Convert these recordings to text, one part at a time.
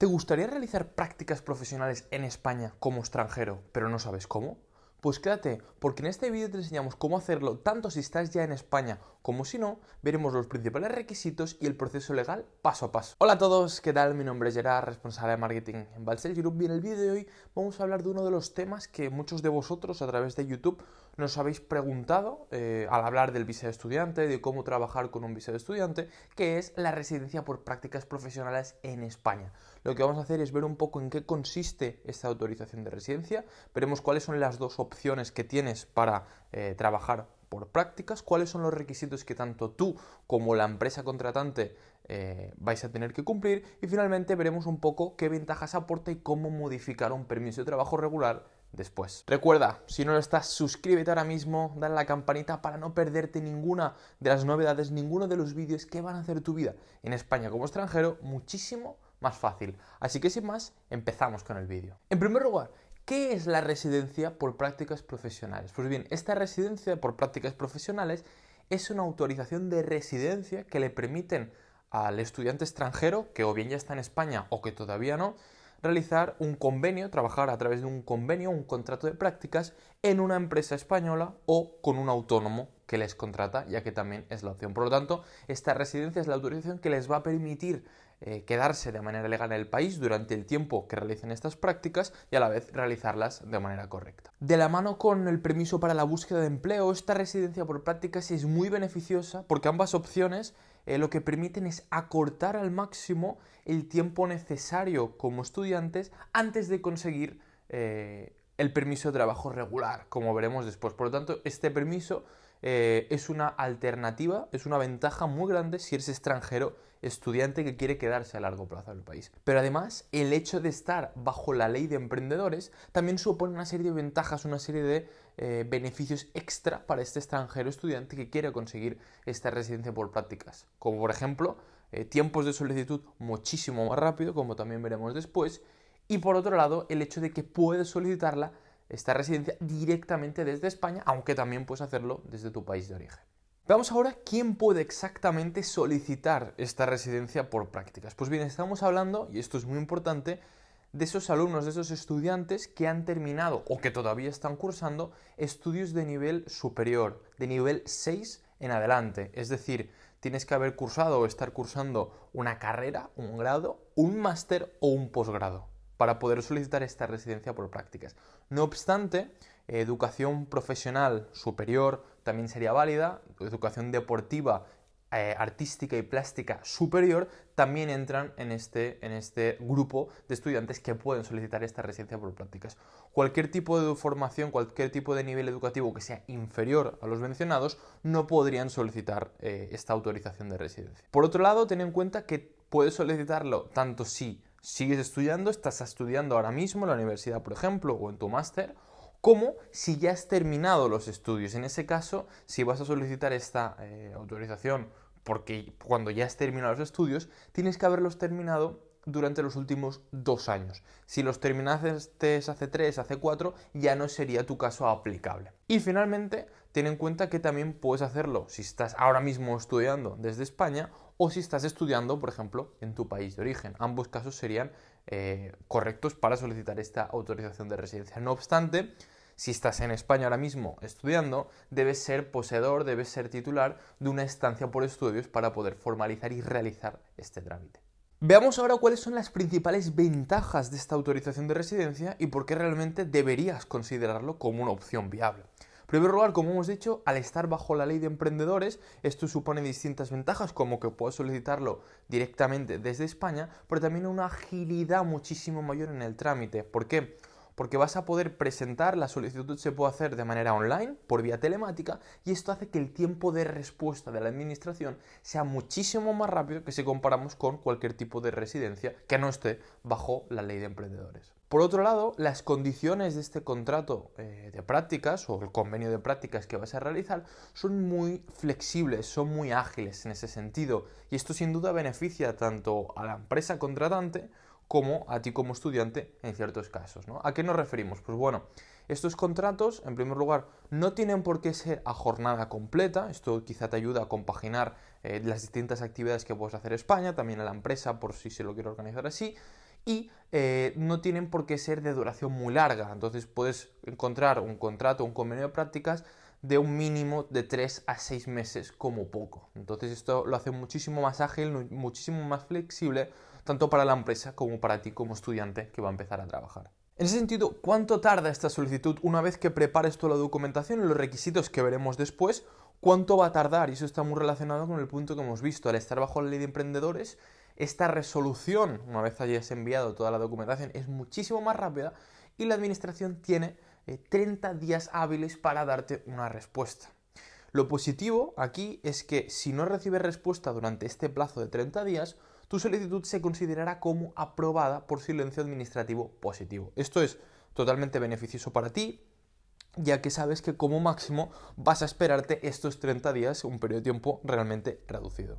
¿Te gustaría realizar prácticas profesionales en España como extranjero, pero no sabes cómo? Pues quédate, porque en este vídeo te enseñamos cómo hacerlo tanto si estás ya en España como si no, veremos los principales requisitos y el proceso legal paso a paso. Hola a todos, ¿qué tal? Mi nombre es Gerard, responsable de marketing en Balsel Group y en el vídeo de hoy vamos a hablar de uno de los temas que muchos de vosotros a través de YouTube nos habéis preguntado eh, al hablar del visado de estudiante, de cómo trabajar con un visado de estudiante, que es la residencia por prácticas profesionales en España. Lo que vamos a hacer es ver un poco en qué consiste esta autorización de residencia, veremos cuáles son las dos opciones que tienes para eh, trabajar por prácticas, cuáles son los requisitos que tanto tú como la empresa contratante eh, vais a tener que cumplir y finalmente veremos un poco qué ventajas aporta y cómo modificar un permiso de trabajo regular después. Recuerda, si no lo estás, suscríbete ahora mismo, dale a la campanita para no perderte ninguna de las novedades, ninguno de los vídeos que van a hacer tu vida en España como extranjero muchísimo más fácil. Así que sin más, empezamos con el vídeo. En primer lugar, ¿qué es la residencia por prácticas profesionales? Pues bien, esta residencia por prácticas profesionales es una autorización de residencia que le permiten al estudiante extranjero, que o bien ya está en España o que todavía no, realizar un convenio, trabajar a través de un convenio, un contrato de prácticas en una empresa española o con un autónomo que les contrata, ya que también es la opción. Por lo tanto, esta residencia es la autorización que les va a permitir eh, quedarse de manera legal en el país durante el tiempo que realicen estas prácticas y a la vez realizarlas de manera correcta. De la mano con el permiso para la búsqueda de empleo, esta residencia por prácticas es muy beneficiosa porque ambas opciones eh, lo que permiten es acortar al máximo el tiempo necesario como estudiantes antes de conseguir eh, el permiso de trabajo regular, como veremos después. Por lo tanto, este permiso es una alternativa, es una ventaja muy grande si eres extranjero estudiante que quiere quedarse a largo plazo en el país. Pero además, el hecho de estar bajo la ley de emprendedores también supone una serie de ventajas, una serie de eh, beneficios extra para este extranjero estudiante que quiere conseguir esta residencia por prácticas. Como por ejemplo, eh, tiempos de solicitud muchísimo más rápido, como también veremos después. Y por otro lado, el hecho de que puedes solicitarla, esta residencia, directamente desde España, aunque también puedes hacerlo desde tu país de origen. Veamos ahora quién puede exactamente solicitar esta residencia por prácticas. Pues bien, estamos hablando, y esto es muy importante, de esos alumnos, de esos estudiantes que han terminado o que todavía están cursando estudios de nivel superior, de nivel 6 en adelante. Es decir, tienes que haber cursado o estar cursando una carrera, un grado, un máster o un posgrado para poder solicitar esta residencia por prácticas. No obstante, educación profesional superior también sería válida, educación deportiva, eh, artística y plástica superior también entran en este, en este grupo de estudiantes que pueden solicitar esta residencia por prácticas. Cualquier tipo de formación, cualquier tipo de nivel educativo que sea inferior a los mencionados no podrían solicitar eh, esta autorización de residencia. Por otro lado, ten en cuenta que puedes solicitarlo tanto si sigues estudiando, estás estudiando ahora mismo en la universidad, por ejemplo, o en tu máster, como si ya has terminado los estudios. En ese caso, si vas a solicitar esta eh, autorización porque cuando ya has terminado los estudios, tienes que haberlos terminado durante los últimos dos años. Si los terminaste hace tres, hace cuatro, ya no sería tu caso aplicable. Y finalmente, ten en cuenta que también puedes hacerlo si estás ahora mismo estudiando desde España o si estás estudiando, por ejemplo, en tu país de origen. Ambos casos serían eh, correctos para solicitar esta autorización de residencia. No obstante, si estás en España ahora mismo estudiando, debes ser poseedor, debes ser titular de una estancia por estudios para poder formalizar y realizar este trámite. Veamos ahora cuáles son las principales ventajas de esta autorización de residencia y por qué realmente deberías considerarlo como una opción viable. Primer lugar, como hemos dicho, al estar bajo la ley de emprendedores, esto supone distintas ventajas, como que puedes solicitarlo directamente desde España, pero también una agilidad muchísimo mayor en el trámite. ¿Por qué? Porque vas a poder presentar, la solicitud se puede hacer de manera online, por vía telemática, y esto hace que el tiempo de respuesta de la administración sea muchísimo más rápido que si comparamos con cualquier tipo de residencia que no esté bajo la ley de emprendedores. Por otro lado, las condiciones de este contrato eh, de prácticas o el convenio de prácticas que vas a realizar son muy flexibles, son muy ágiles en ese sentido y esto sin duda beneficia tanto a la empresa contratante como a ti como estudiante en ciertos casos. ¿no? ¿A qué nos referimos? Pues bueno, estos contratos, en primer lugar, no tienen por qué ser a jornada completa, esto quizá te ayuda a compaginar eh, las distintas actividades que puedes hacer en España, también a la empresa por si se lo quiere organizar así, y eh, no tienen por qué ser de duración muy larga. Entonces puedes encontrar un contrato, un convenio de prácticas de un mínimo de 3 a 6 meses como poco. Entonces esto lo hace muchísimo más ágil, muchísimo más flexible, tanto para la empresa como para ti como estudiante que va a empezar a trabajar. En ese sentido, ¿cuánto tarda esta solicitud una vez que prepares toda la documentación y los requisitos que veremos después? ¿Cuánto va a tardar? Y eso está muy relacionado con el punto que hemos visto. Al estar bajo la ley de emprendedores, esta resolución, una vez hayas enviado toda la documentación, es muchísimo más rápida y la administración tiene 30 eh, días hábiles para darte una respuesta. Lo positivo aquí es que si no recibes respuesta durante este plazo de 30 días, tu solicitud se considerará como aprobada por silencio administrativo positivo. Esto es totalmente beneficioso para ti, ya que sabes que como máximo vas a esperarte estos 30 días, un periodo de tiempo realmente reducido.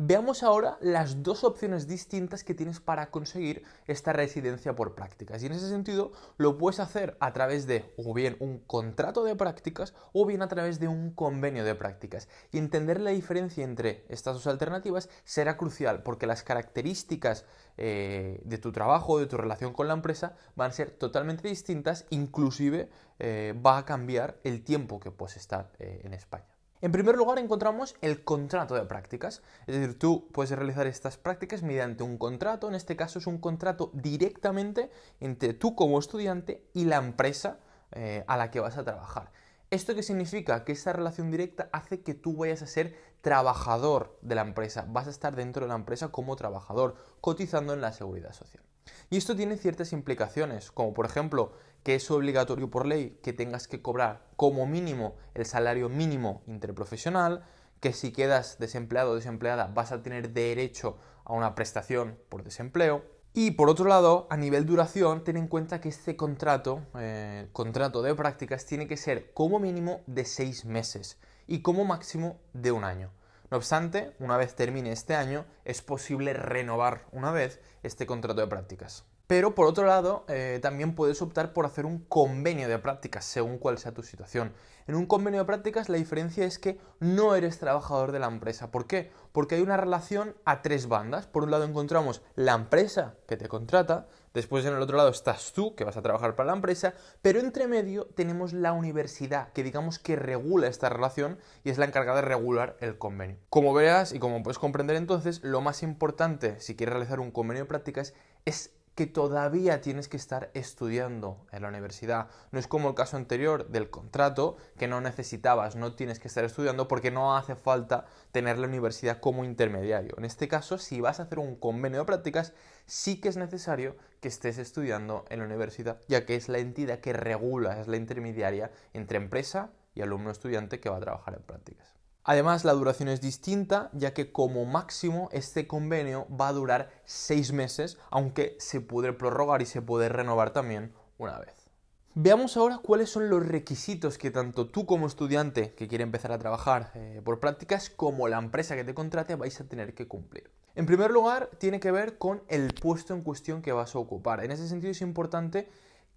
Veamos ahora las dos opciones distintas que tienes para conseguir esta residencia por prácticas. Y en ese sentido lo puedes hacer a través de o bien un contrato de prácticas o bien a través de un convenio de prácticas. Y entender la diferencia entre estas dos alternativas será crucial porque las características eh, de tu trabajo, de tu relación con la empresa van a ser totalmente distintas, inclusive eh, va a cambiar el tiempo que puedes estar eh, en España. En primer lugar encontramos el contrato de prácticas, es decir, tú puedes realizar estas prácticas mediante un contrato, en este caso es un contrato directamente entre tú como estudiante y la empresa eh, a la que vas a trabajar. ¿Esto qué significa? Que esta relación directa hace que tú vayas a ser trabajador de la empresa, vas a estar dentro de la empresa como trabajador, cotizando en la seguridad social. Y esto tiene ciertas implicaciones, como por ejemplo que es obligatorio por ley que tengas que cobrar como mínimo el salario mínimo interprofesional, que si quedas desempleado o desempleada vas a tener derecho a una prestación por desempleo. Y por otro lado, a nivel duración, ten en cuenta que este contrato, eh, contrato de prácticas, tiene que ser como mínimo de seis meses y como máximo de un año. No obstante, una vez termine este año, es posible renovar una vez este contrato de prácticas. Pero por otro lado, eh, también puedes optar por hacer un convenio de prácticas, según cuál sea tu situación. En un convenio de prácticas la diferencia es que no eres trabajador de la empresa. ¿Por qué? Porque hay una relación a tres bandas. Por un lado encontramos la empresa que te contrata, después en el otro lado estás tú que vas a trabajar para la empresa, pero entre medio tenemos la universidad que digamos que regula esta relación y es la encargada de regular el convenio. Como veas y como puedes comprender entonces, lo más importante si quieres realizar un convenio de prácticas es que todavía tienes que estar estudiando en la universidad. No es como el caso anterior del contrato, que no necesitabas, no tienes que estar estudiando porque no hace falta tener la universidad como intermediario. En este caso, si vas a hacer un convenio de prácticas, sí que es necesario que estés estudiando en la universidad, ya que es la entidad que regula, es la intermediaria entre empresa y alumno estudiante que va a trabajar en prácticas. Además, la duración es distinta, ya que como máximo este convenio va a durar seis meses, aunque se puede prorrogar y se puede renovar también una vez. Veamos ahora cuáles son los requisitos que tanto tú como estudiante que quiere empezar a trabajar eh, por prácticas como la empresa que te contrate vais a tener que cumplir. En primer lugar, tiene que ver con el puesto en cuestión que vas a ocupar. En ese sentido es importante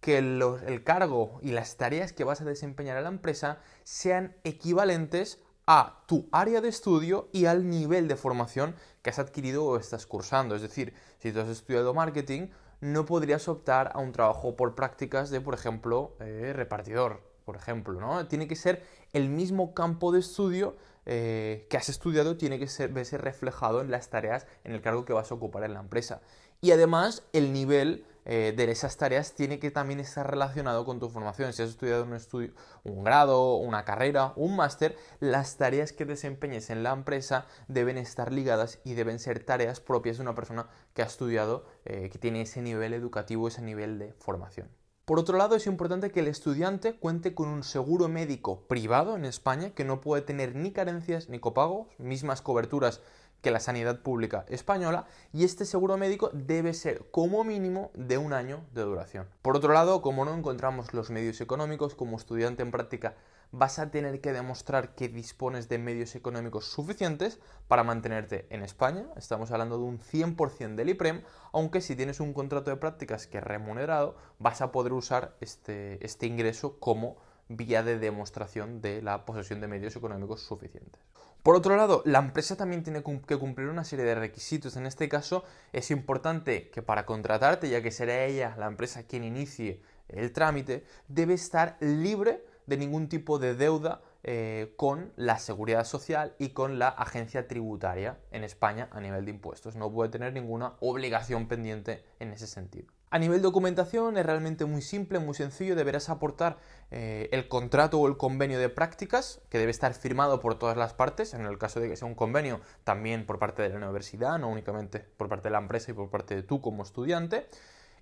que el cargo y las tareas que vas a desempeñar en la empresa sean equivalentes a tu área de estudio y al nivel de formación que has adquirido o estás cursando. Es decir, si tú has estudiado marketing, no podrías optar a un trabajo por prácticas de, por ejemplo, eh, repartidor, por ejemplo, ¿no? Tiene que ser el mismo campo de estudio eh, que has estudiado, tiene que ser, verse reflejado en las tareas, en el cargo que vas a ocupar en la empresa. Y además, el nivel eh, de esas tareas tiene que también estar relacionado con tu formación. Si has estudiado un, estudio, un grado, una carrera, un máster, las tareas que desempeñes en la empresa deben estar ligadas y deben ser tareas propias de una persona que ha estudiado, eh, que tiene ese nivel educativo, ese nivel de formación. Por otro lado, es importante que el estudiante cuente con un seguro médico privado en España que no puede tener ni carencias ni copagos, mismas coberturas que la sanidad pública española y este seguro médico debe ser como mínimo de un año de duración. Por otro lado, como no encontramos los medios económicos, como estudiante en práctica vas a tener que demostrar que dispones de medios económicos suficientes para mantenerte en España. Estamos hablando de un 100% del IPREM, aunque si tienes un contrato de prácticas que es remunerado, vas a poder usar este, este ingreso como vía de demostración de la posesión de medios económicos suficientes. Por otro lado, la empresa también tiene que cumplir una serie de requisitos. En este caso, es importante que para contratarte, ya que será ella la empresa quien inicie el trámite, debe estar libre de ningún tipo de deuda eh, con la seguridad social y con la agencia tributaria en España a nivel de impuestos. No puede tener ninguna obligación pendiente en ese sentido. A nivel documentación es realmente muy simple, muy sencillo. Deberás aportar eh, el contrato o el convenio de prácticas, que debe estar firmado por todas las partes. En el caso de que sea un convenio, también por parte de la universidad, no únicamente por parte de la empresa y por parte de tú como estudiante.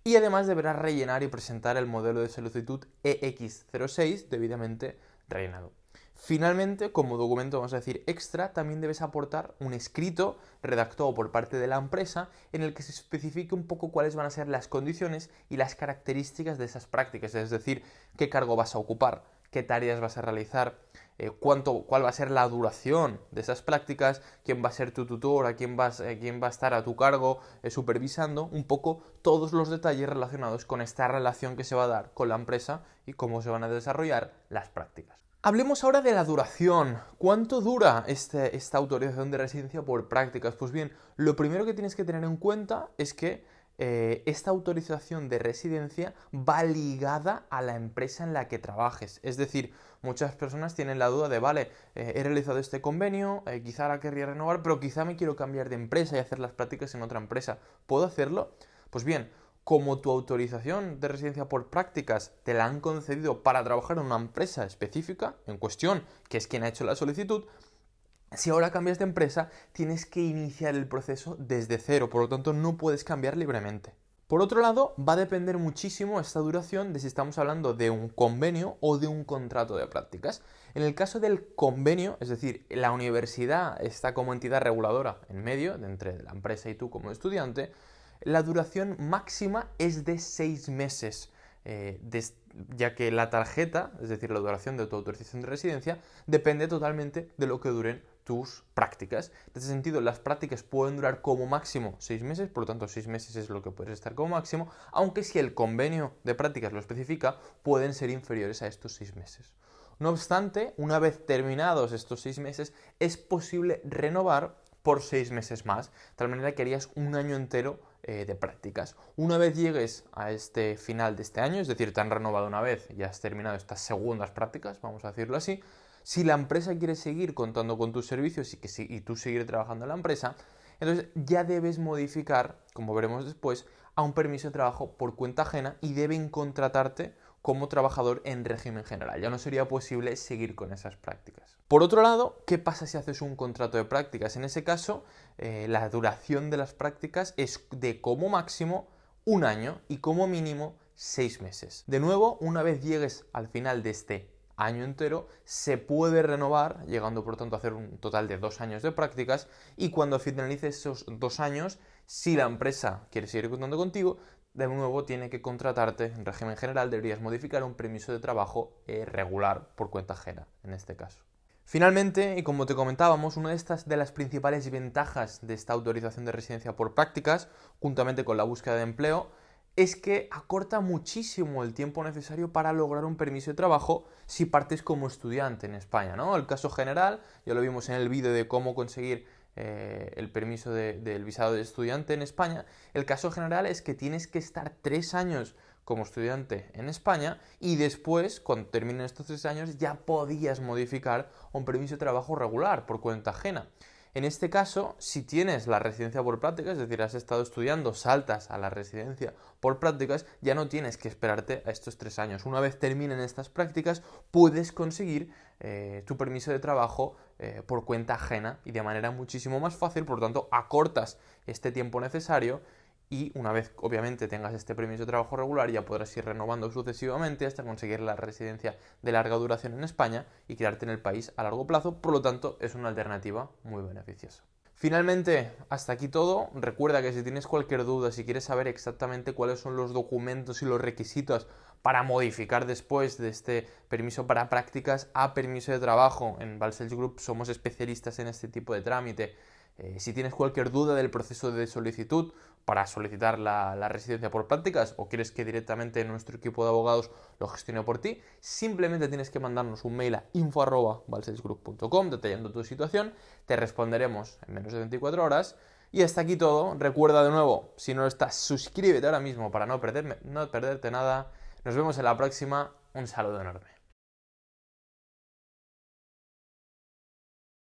Y además deberás rellenar y presentar el modelo de solicitud EX06 debidamente rellenado. Finalmente, como documento, vamos a decir extra, también debes aportar un escrito redactado por parte de la empresa en el que se especifique un poco cuáles van a ser las condiciones y las características de esas prácticas, es decir, qué cargo vas a ocupar, qué tareas vas a realizar, eh, cuánto, cuál va a ser la duración de esas prácticas, quién va a ser tu tutor, a quién, eh, va a estar a tu cargo eh, supervisando, un poco todos los detalles relacionados con esta relación que se va a dar con la empresa y cómo se van a desarrollar las prácticas. Hablemos ahora de la duración. ¿Cuánto dura este, esta autorización de residencia por prácticas? Pues bien, lo primero que tienes que tener en cuenta es que eh, esta autorización de residencia va ligada a la empresa en la que trabajes. Es decir, muchas personas tienen la duda de, vale, eh, he realizado este convenio, eh, quizá la querría renovar, pero quizá me quiero cambiar de empresa y hacer las prácticas en otra empresa. ¿Puedo hacerlo? Pues bien, como tu autorización de residencia por prácticas te la han concedido para trabajar en una empresa específica en cuestión, que es quien ha hecho la solicitud, si ahora cambias de empresa, tienes que iniciar el proceso desde cero, por lo tanto no puedes cambiar libremente. Por otro lado, va a depender muchísimo esta duración de si estamos hablando de un convenio o de un contrato de prácticas. En el caso del convenio, es decir, la universidad está como entidad reguladora en medio, entre la empresa y tú como estudiante, la duración máxima es de seis meses, eh, ya que la tarjeta, es decir, la duración de tu autorización de residencia, depende totalmente de lo que duren tus prácticas. En ese sentido, las prácticas pueden durar como máximo seis meses, por lo tanto, seis meses es lo que puedes estar como máximo, aunque si el convenio de prácticas lo especifica, pueden ser inferiores a estos seis meses. No obstante, una vez terminados estos seis meses, es posible renovar por seis meses más, de tal manera que harías un año entero eh, de prácticas. Una vez llegues a este final de este año, es decir, te han renovado una vez y has terminado estas segundas prácticas, vamos a decirlo así, si la empresa quiere seguir contando con tus servicios y, que, y tú seguir trabajando en la empresa, entonces ya debes modificar, como veremos después, a un permiso de trabajo por cuenta ajena y deben contratarte como trabajador en régimen general. Ya no sería posible seguir con esas prácticas. Por otro lado, ¿qué pasa si haces un contrato de prácticas? En ese caso, eh, la duración de las prácticas es de como máximo un año y como mínimo seis meses. De nuevo, una vez llegues al final de este año entero, se puede renovar, llegando por tanto a hacer un total de dos años de prácticas, y cuando finalices esos dos años, si la empresa quiere seguir contando contigo, de nuevo tiene que contratarte en régimen general, deberías modificar un permiso de trabajo eh, regular por cuenta ajena, en este caso. Finalmente, y como te comentábamos, una de estas de las principales ventajas de esta autorización de residencia por prácticas, juntamente con la búsqueda de empleo, es que acorta muchísimo el tiempo necesario para lograr un permiso de trabajo si partes como estudiante en España, ¿no? El caso general, ya lo vimos en el vídeo de cómo conseguir eh, el permiso del visado de estudiante en España, el caso general es que tienes que estar tres años como estudiante en España y después, cuando terminen estos tres años, ya podías modificar un permiso de trabajo regular por cuenta ajena. En este caso, si tienes la residencia por prácticas, es decir, has estado estudiando, saltas a la residencia por prácticas, ya no tienes que esperarte a estos tres años. Una vez terminen estas prácticas, puedes conseguir eh, tu permiso de trabajo eh, por cuenta ajena y de manera muchísimo más fácil, por lo tanto, acortas este tiempo necesario y una vez obviamente tengas este permiso de trabajo regular ya podrás ir renovando sucesivamente hasta conseguir la residencia de larga duración en España y quedarte en el país a largo plazo, por lo tanto es una alternativa muy beneficiosa. Finalmente, hasta aquí todo. Recuerda que si tienes cualquier duda, si quieres saber exactamente cuáles son los documentos y los requisitos para modificar después de este permiso para prácticas a permiso de trabajo, en Balsels Group somos especialistas en este tipo de trámite Eh, si tienes cualquier duda del proceso de solicitud para solicitar la, residencia por prácticas o quieres que directamente nuestro equipo de abogados lo gestione por ti, simplemente tienes que mandarnos un mail a info.valsesgroup.com detallando tu situación, te responderemos en menos de 24 horas. Y hasta aquí todo. Recuerda de nuevo, si no estás, suscríbete ahora mismo para no, no perderte nada. Nos vemos en la próxima. Un saludo enorme.